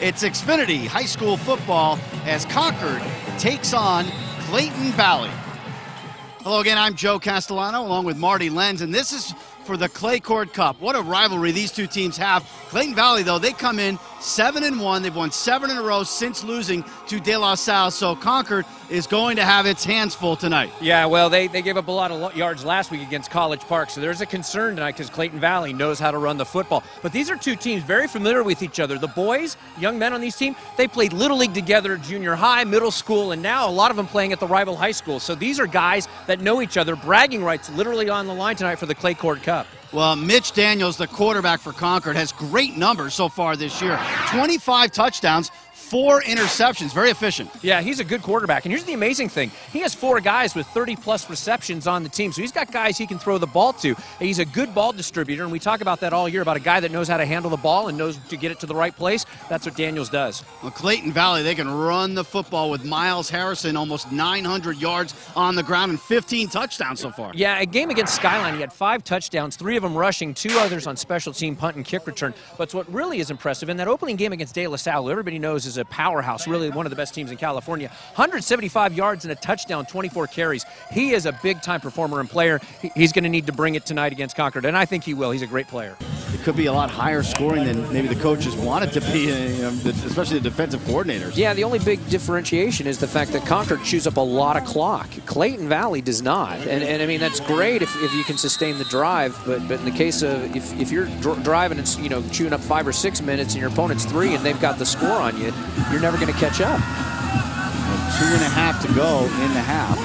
It's Xfinity High School football as Concord takes on Clayton Valley. Hello again, I'm Joe Castellano along with Marty Lenz, and this is for the Claycord Cup. What a rivalry these two teams have. Clayton Valley, though, they come in seven and one. They've won seven in a row since losing to De La Salle. So Concord is going to have its hands full tonight. Yeah, well, they, they gave up a lot of yards last week against College Park, so there's a concern tonight because Clayton Valley knows how to run the football. But these are two teams very familiar with each other. The boys, young men on these teams, they played Little League together, junior high, middle school, and now a lot of them playing at the rival high school. So these are guys that know each other. Bragging rights literally on the line tonight for the Claycord Cup. Well, Mitch Daniels, the quarterback for Concord, has great numbers so far this year. 25 touchdowns, four interceptions. Very efficient. Yeah, he's a good quarterback. And here's the amazing thing he has four guys with 30 plus receptions on the team. So he's got guys he can throw the ball to. He's a good ball distributor. And we talk about that all year about a guy that knows how to handle the ball and knows to get it to the right place. That's what Daniels does. Well, Clayton Valley, they can run the football with Miles Harrison, almost 900 yards on the ground and 15 touchdowns so far. Yeah, a game against Skyline, he had five touchdowns, three of them rushing, two others on special team punt and kick return. But what really is impressive in that opening game against De La Salle, everybody knows is a powerhouse, really one of the best teams in California. 175 yards and a touchdown, 24 carries. He is a big time performer and player. He's going to need to bring it tonight against Concord, and I think he will. He's a great player. It could be a lot higher scoring than maybe the coaches want it to be, uh, especially the defensive coordinators. Yeah, the only big differentiation is the fact that Concord chews up a lot of clock. Clayton Valley does not. And, and I mean, that's great if, if you can sustain the drive, but, but in the case of if, if you're dr- driving and you know chewing up five or six minutes and your opponent's three and they've got the score on you, you're never going to catch up. Two and a half to go in the half.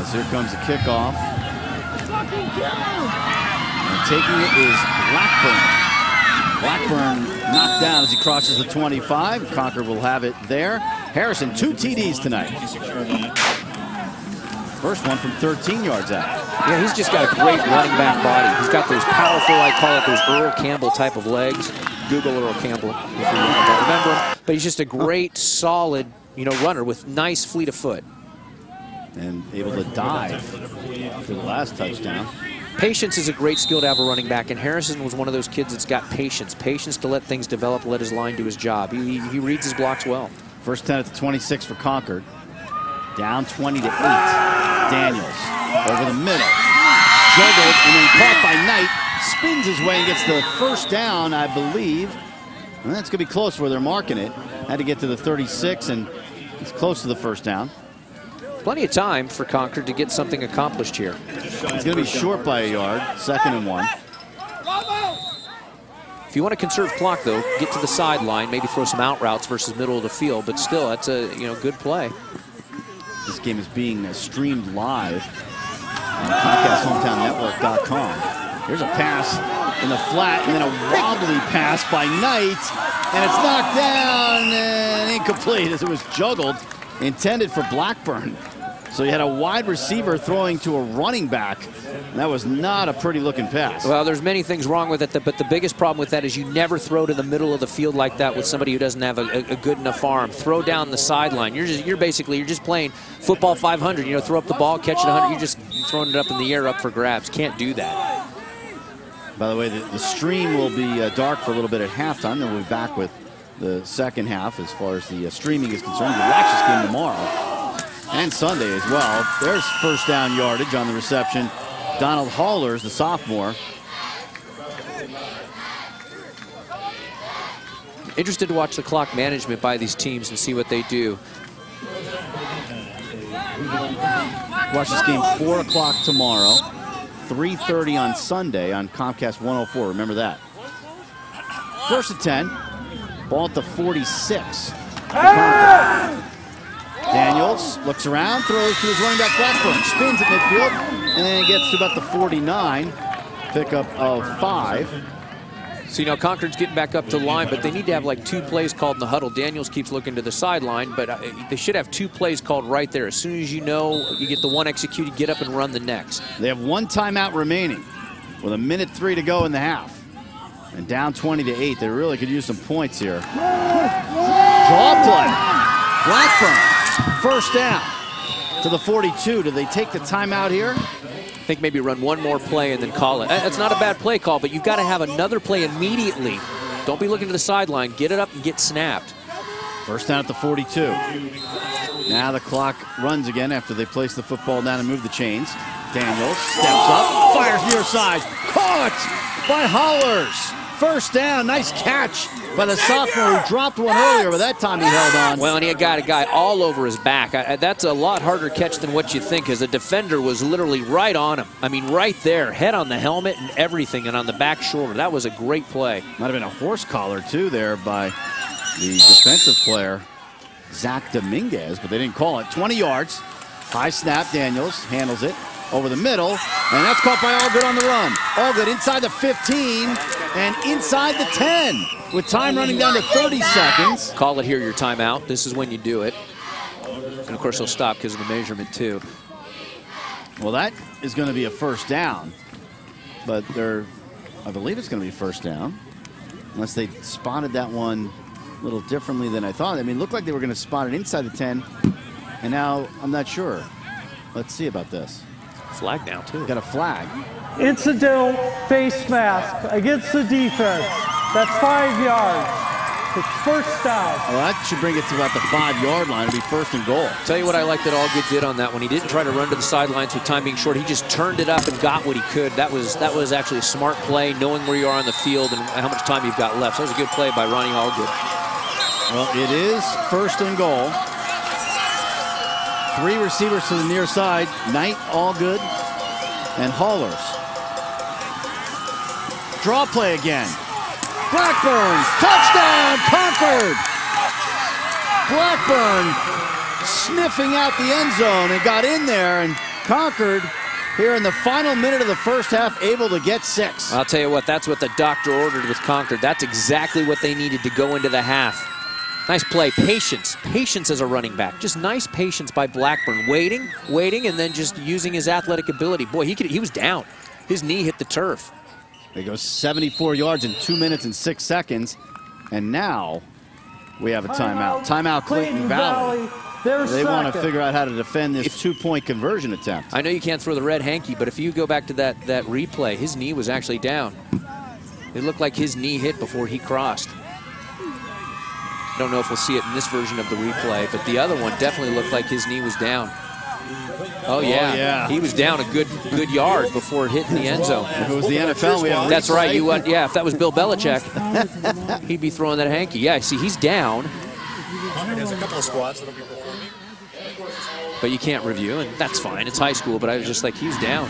As here comes the kickoff. And taking it is Blackburn. Blackburn knocked down as he crosses the 25. Concord will have it there. Harrison, two TDs tonight. First one from 13 yards out. Yeah, he's just got a great running back body. He's got those powerful, I call it those Earl Campbell type of legs. Google Earl Campbell if you remember him. But he's just a great, solid, you know, runner with nice fleet of foot. And able to dive for the last touchdown. Patience is a great skill to have a running back, and Harrison was one of those kids that's got patience. Patience to let things develop, let his line do his job. He, he reads his blocks well. First 10 at the 26 for Concord. Down 20 to 8. Daniels over the middle. Juggled and then caught by Knight. Spins his way and gets the first down, I believe. And that's going to be close where they're marking it. Had to get to the 36, and it's close to the first down. Plenty of time for Concord to get something accomplished here. He's going to be short by a yard, second and one. If you want to conserve clock, though, get to the sideline, maybe throw some out routes versus middle of the field, but still, that's a you know good play. This game is being streamed live on Here's a pass in the flat, and then a wobbly pass by Knight, and it's knocked down and incomplete as it was juggled, intended for Blackburn. So you had a wide receiver throwing to a running back. And that was not a pretty looking pass. Well, there's many things wrong with it, but the biggest problem with that is you never throw to the middle of the field like that with somebody who doesn't have a, a good enough arm. Throw down the sideline. You're just you're basically you're just playing football 500. You know, throw up the ball, catch it 100. You're just throwing it up in the air, up for grabs. Can't do that. By the way, the, the stream will be uh, dark for a little bit at halftime. Then we'll be back with the second half as far as the uh, streaming is concerned. Watch this game tomorrow and Sunday as well. There's first down yardage on the reception. Donald Haulers, the sophomore. Interested to watch the clock management by these teams and see what they do. Watch this game 4 o'clock tomorrow, 3.30 on Sunday on Comcast 104. Remember that. First and 10. Ball at the 46. Daniels looks around, throws to his running back Blackburn, spins at midfield, and then gets to about the 49. Pickup of five. So, you know, Concord's getting back up to the line, but they need to have like two plays called in the huddle. Daniels keeps looking to the sideline, but uh, they should have two plays called right there. As soon as you know you get the one executed, get up and run the next. They have one timeout remaining with a minute three to go in the half. And down 20 to 8. They really could use some points here. Draw play. Blackburn, first down to the 42. Do they take the timeout here? I think maybe run one more play and then call it. Uh, it's not a bad play call, but you've got to have another play immediately Don't be looking to the sideline. Get it up and get snapped. First down at the 42. Now the clock runs again after they place the football down and move the chains. Daniels steps up, fires near side. Caught by Hollers. First down. Nice catch by the sophomore who dropped one earlier, but that time he held on. Well, and he had got a guy all over his back. I, that's a lot harder catch than what you think, as the defender was literally right on him. I mean, right there, head on the helmet and everything, and on the back shoulder. That was a great play. Might have been a horse collar, too, there by the defensive player, Zach Dominguez, but they didn't call it. 20 yards. High snap. Daniels handles it over the middle, and that's caught by Allgood on the run. Allgood inside the 15 and inside the 10 with time running down to 30 seconds. Call it here your timeout. This is when you do it. And of course, he'll stop because of the measurement, too. Well, that is going to be a first down, but they're, I believe it's going to be first down, unless they spotted that one a little differently than I thought. I mean, it looked like they were going to spot it inside the 10, and now I'm not sure. Let's see about this. Flag now, too. Got a flag. Incidental face mask against the defense. That's five yards. It's first down. Well, that should bring it to about the five-yard line. It'll be first and goal. Tell you what I like that Allgood did on that one. He didn't try to run to the sidelines with time being short. He just turned it up and got what he could. That was that was actually a smart play, knowing where you are on the field and how much time you've got left. So that was a good play by Ronnie Allgood. Well, it is first and goal. Three receivers to the near side. Knight, Allgood. and Haulers. Draw play again. Blackburn, touchdown, Concord. Blackburn sniffing out the end zone and got in there and Concord here in the final minute of the first half able to get six. I'll tell you what, that's what the doctor ordered with Concord. That's exactly what they needed to go into the half. Nice play. Patience. Patience as a running back. Just nice patience by Blackburn. Waiting, waiting, and then just using his athletic ability. Boy, he, could, he was down. His knee hit the turf. They go 74 yards in two minutes and six seconds. And now we have a timeout. Timeout, Clayton, Clayton Valley. Valley. They want to figure out how to defend this two-point conversion attempt. I know you can't throw the red hanky, but if you go back to that, that replay, his knee was actually down. It looked like his knee hit before he crossed. I don't know if we'll see it in this version of the replay, but the other one definitely looked like his knee was down. Oh, oh yeah. oh yeah, he was down a good good yard before hitting the end zone. If it was the NFL, we have That's right. You want yeah. If that was Bill Belichick, he'd be throwing that hanky. Yeah. See, he's down. There's a couple of squads that'll be performing. But you can't review, and that's fine. It's high school, but I was just like, he's down.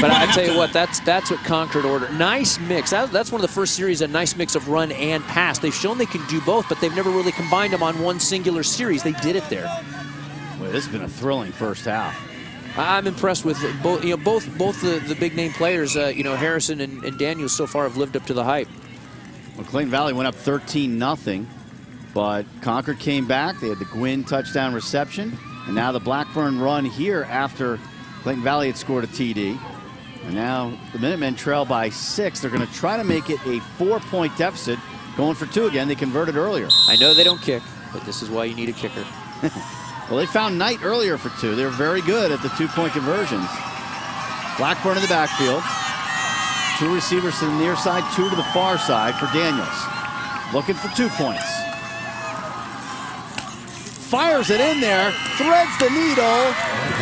But I tell you what, that's that's what Concord ordered. Nice mix. That, that's one of the first series, a nice mix of run and pass. They've shown they can do both, but they've never really combined them on one singular series. They did it there. Well, this has been a thrilling first half. I'm impressed with both. You know, both both the, the big name players. Uh, you know, Harrison and, and Daniels so far have lived up to the hype. Well, Clayton Valley went up 13 nothing, but Concord came back. They had the Gwynn touchdown reception, and now the Blackburn run here after Clayton Valley had scored a TD. And now the Minutemen trail by six. They're going to try to make it a four-point deficit. Going for two again. They converted earlier. I know they don't kick, but this is why you need a kicker. well, they found Knight earlier for two. They're very good at the two-point conversions. Blackburn in the backfield. Two receivers to the near side, two to the far side for Daniels. Looking for two points. Fires it in there, threads the needle,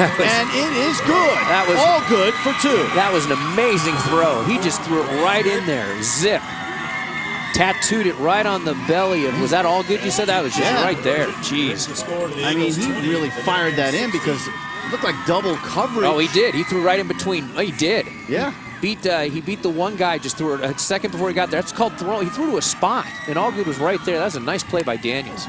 was, and it is good. That was all good for two. That was an amazing throw. He just threw it right in there. Zip. Tattooed it right on the belly of. Was that all good? You said that was just yeah. right there. Jeez. I mean, he really fired that in because it looked like double coverage. Oh, he did. He threw right in between. Oh, he did. Yeah beat uh, he beat the one guy just threw it a second before he got there. That's called throw. He threw to a spot, and Allgood was right there. That was a nice play by Daniels.